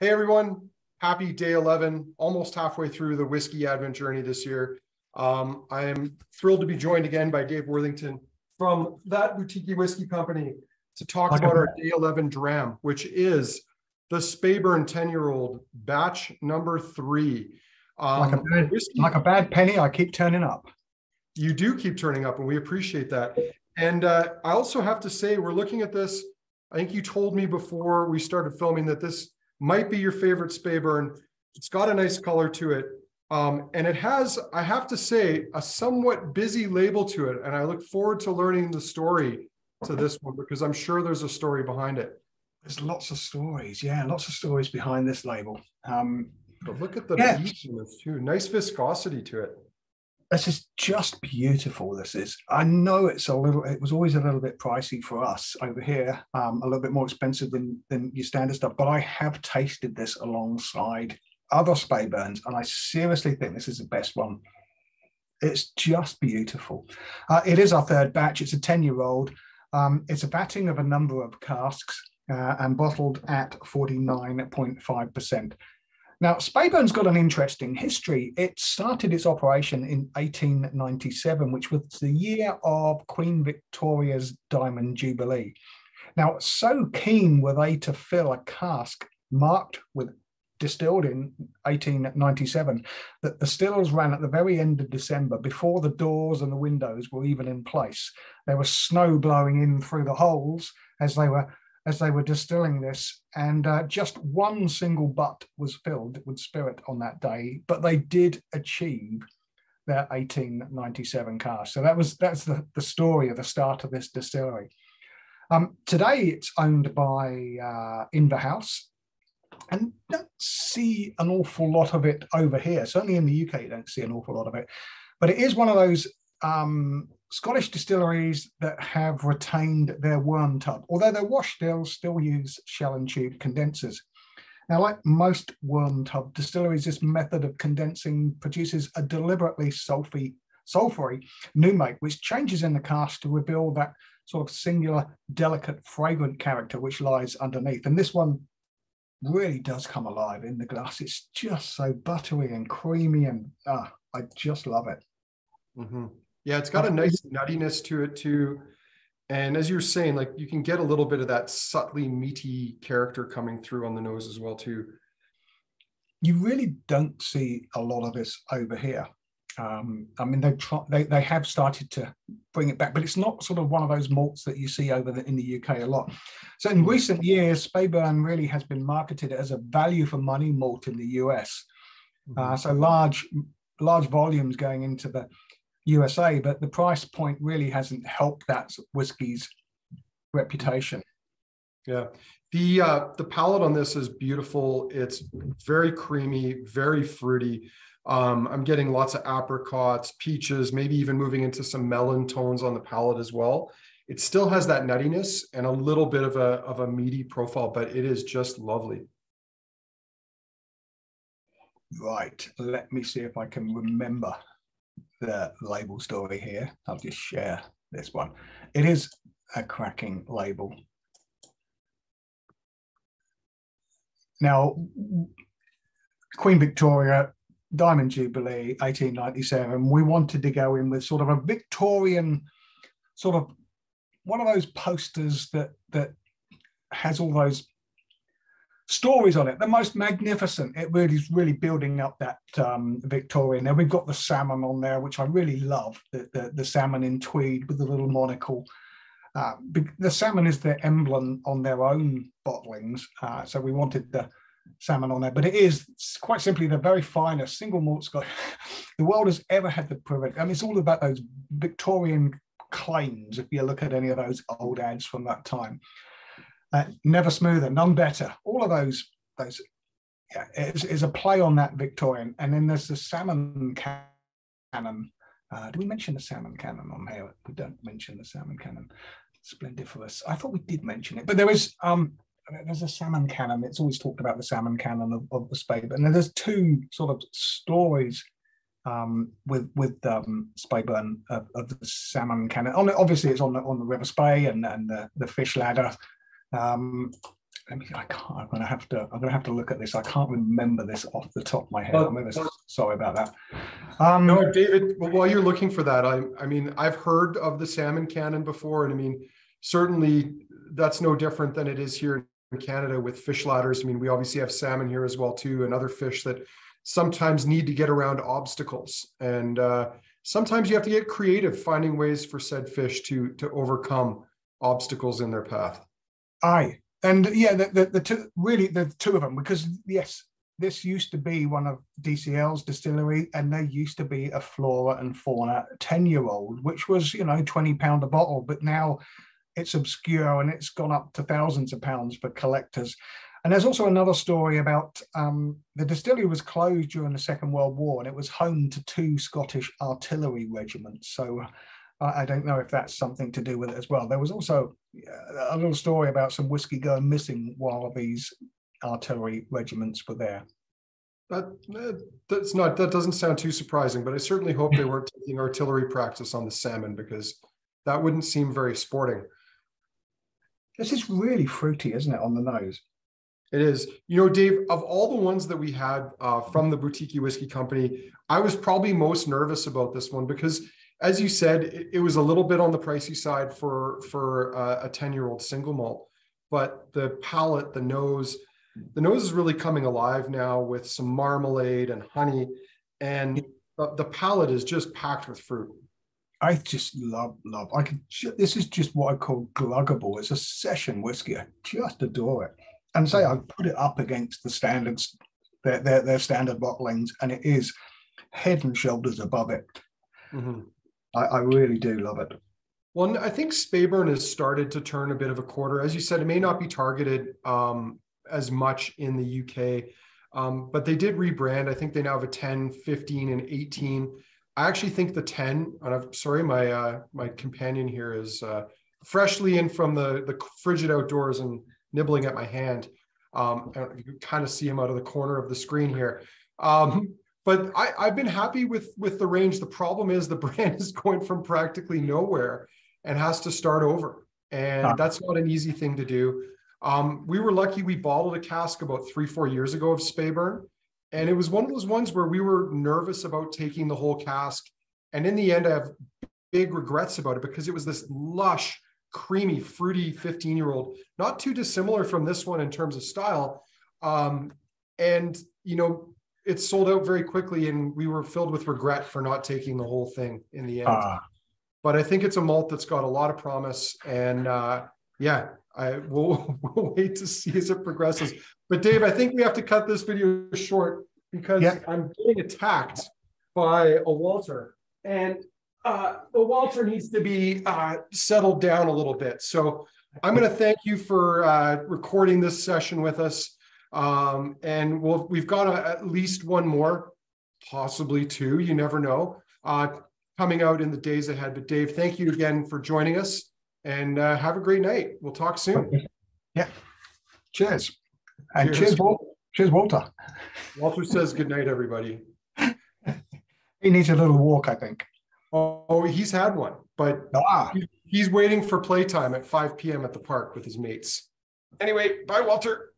Hey everyone, happy day 11, almost halfway through the whiskey advent journey this year. Um, I am thrilled to be joined again by Dave Worthington from that Boutique-y Whisky Company to talk about our day 11 dram, which is the Speyburn 10 year old batch number three. Um, like, a bad, like a bad penny, I keep turning up. You do keep turning up, and we appreciate that. And uh, I also have to say, we're looking at this. I think you told me before we started filming that this might be your favorite Speyburn. It's got a nice color to it. Um, and it has, I have to say, a somewhat busy label to it. And I look forward to learning the story to this one because I'm sure there's a story behind it. There's lots of stories. Yeah, lots of stories behind this label. Um, but look at the yeah. beach in this too. Nice viscosity to it. This is just beautiful. This is. I know it's a little. It was always a little bit pricey for us over here. Um, a little bit more expensive than than your standard stuff. But I have tasted this alongside other Speyburns, and I seriously think this is the best one. It's just beautiful. Uh, it is our third batch. It's a ten-year-old. Um, it's a vatting of a number of casks uh, and bottled at 49.5%. Now, Speyburn's got an interesting history. It started its operation in 1897, which was the year of Queen Victoria's Diamond Jubilee. Now, so keen were they to fill a cask marked with distilled in 1897 that the stills ran at the very end of December before the doors and the windows were even in place. There was snow blowing in through the holes as they were as they were distilling this, and uh, just one single butt was filled with spirit on that day. But they did achieve their 1897 cask. So that was that's the, the story of the start of this distillery. Um, today, it's owned by uh, Inver House, and don't see an awful lot of it over here. Certainly in the UK, you don't see an awful lot of it. But it is one of those um, Scottish distilleries that have retained their worm tub, although their wash stills still use shell and tube condensers. Now, like most worm tub distilleries, this method of condensing produces a deliberately sulfy, sulfury new make, which changes in the cask to reveal that sort of singular, delicate, fragrant character which lies underneath. And this one really does come alive in the glass. It's just so buttery and creamy, and ah, I just love it. Mm-hmm. Yeah, it's got a nice nuttiness to it too. And as you're saying, like you can get a little bit of that subtly meaty character coming through on the nose as well too. You really don't see a lot of this over here. Um, I mean, they, try, they they have started to bring it back, but it's not sort of one of those malts that you see over the, in the UK a lot. So in recent years, Speyburn really has been marketed as a value for money malt in the US. Uh, mm-hmm. So large large volumes going into the USA, but the price point really hasn't helped that whiskey's reputation. Yeah, the uh, the palate on this is beautiful. It's very creamy, very fruity. Um, I'm getting lots of apricots, peaches, maybe even moving into some melon tones on the palate as well. It still has that nuttiness and a little bit of a of a meaty profile, but it is just lovely. Right. Let me see if I can remember the label story here. I'll just share this one. It is a cracking label. Now, Queen Victoria, Diamond Jubilee, 1897, we wanted to go in with sort of a Victorian, sort of one of those posters that that has all those stories on it. The most magnificent. It really is really building up that um, Victorian. Now we've got the salmon on there, which I really love. The, the, the salmon in tweed with the little monocle. Uh, the salmon is the emblem on their own bottlings, uh, so we wanted the salmon on there. But it is quite simply the very finest single malt Scotch the world has ever had the privilege. I mean, it's all about those Victorian claims. If you look at any of those old ads from that time, uh, never smoother, none better. All of those, those yeah, is, is a play on that Victorian. And then there's the salmon cannon. Uh, do we mention the salmon cannon on here? We don't mention the salmon cannon. Splendiferous. I thought we did mention it, but there is um, there's a salmon cannon. It's always talked about the salmon cannon of, of the Spey, and there's two sort of stories um, with with um, Speyburn of, of, the salmon cannon. On obviously, it's on the on the River Spey and and the, the fish ladder um, I mean, I can't. I'm gonna have to. I'm gonna have to look at this. I can't remember this off the top of my head. Well, I'm well- sorry about that. Um, No, David, well, while you're looking for that, I, I mean, I've heard of the salmon cannon before, and I mean, certainly that's no different than it is here in Canada with fish ladders. I mean, we obviously have salmon here as well too, and other fish that sometimes need to get around obstacles. And uh, sometimes you have to get creative finding ways for said fish to to overcome obstacles in their path. Aye, and yeah, the, the, the two really the two of them because yes, this used to be one of DCL's distillery, and there used to be a flora and fauna ten year old, which was you know twenty pound a bottle, but now it's obscure and it's gone up to thousands of pounds for collectors. And there's also another story about um, the distillery was closed during the Second World War, and it was home to two Scottish artillery regiments. So I I don't know if that's something to do with it as well. There was also uh, a little story about some whiskey going missing while these artillery regiments were there. That that- that's not that doesn't sound too surprising, but I certainly hope they weren't taking artillery practice on the salmon because that wouldn't seem very sporting. This is really fruity, isn't it, on the nose? It is. You know, Dave, of all the ones that we had uh, from the Boutique-y Whisky Company, I was probably most nervous about this one because, as you said, it, it was a little bit on the pricey side for for uh, a ten year old single malt, but the palate, the nose, the nose is really coming alive now with some marmalade and honey, and the, the palate is just packed with fruit. I just love, love. I could. Ju- this is just what I call gluggable. It's a session whiskey. I just adore it. And say I put it up against the standards, their their, their standard bottlings, and it is head and shoulders above it. Mhm. I, I really do love it. Well, I think Speyburn has started to turn a bit of a quarter. As you said, it may not be targeted um, as much in the UK, um, but they did rebrand. I think they now have a 10, 15, and 18. I actually think the 10, and I'm sorry, my uh, my companion here is uh, freshly in from the, the frigid outdoors and nibbling at my hand. Um, you can kind of see him out of the corner of the screen here. Um, but I, I've been happy with with the range. The problem is the brand is going from practically nowhere and has to start over. And Ah. that's not an easy thing to do. Um, we were lucky we bottled a cask about three, four years ago of Speyburn. And it was one of those ones where we were nervous about taking the whole cask. And in the end, I have big regrets about it because it was this lush, creamy, fruity 15 year old, not too dissimilar from this one in terms of style. Um, and, you know, it sold out very quickly and we were filled with regret for not taking the whole thing in the end Ah, but I think it's a malt that's got a lot of promise. And uh, yeah, I will we'll wait to see as it progresses. But Dave, I think we have to cut this video short because Yeah. I'm getting attacked by a Walter, and uh, the Walter needs to be uh, settled down a little bit. So I'm going to thank you for uh, recording this session with us. Um, and we'll, we've got a, at least one more, possibly two. You never know. Uh, coming out in the days ahead. But Dave, thank you again for joining us and uh, have a great night. We'll talk soon. Yeah. Cheers. And Cheers. cheers, Walter. Cheers, Walter. Walter says good night, everybody. He needs a little walk, I think. Oh, oh, he's had one, but Ah, he's waiting for playtime at 5 p.m. at the park with his mates. Anyway, bye, Walter.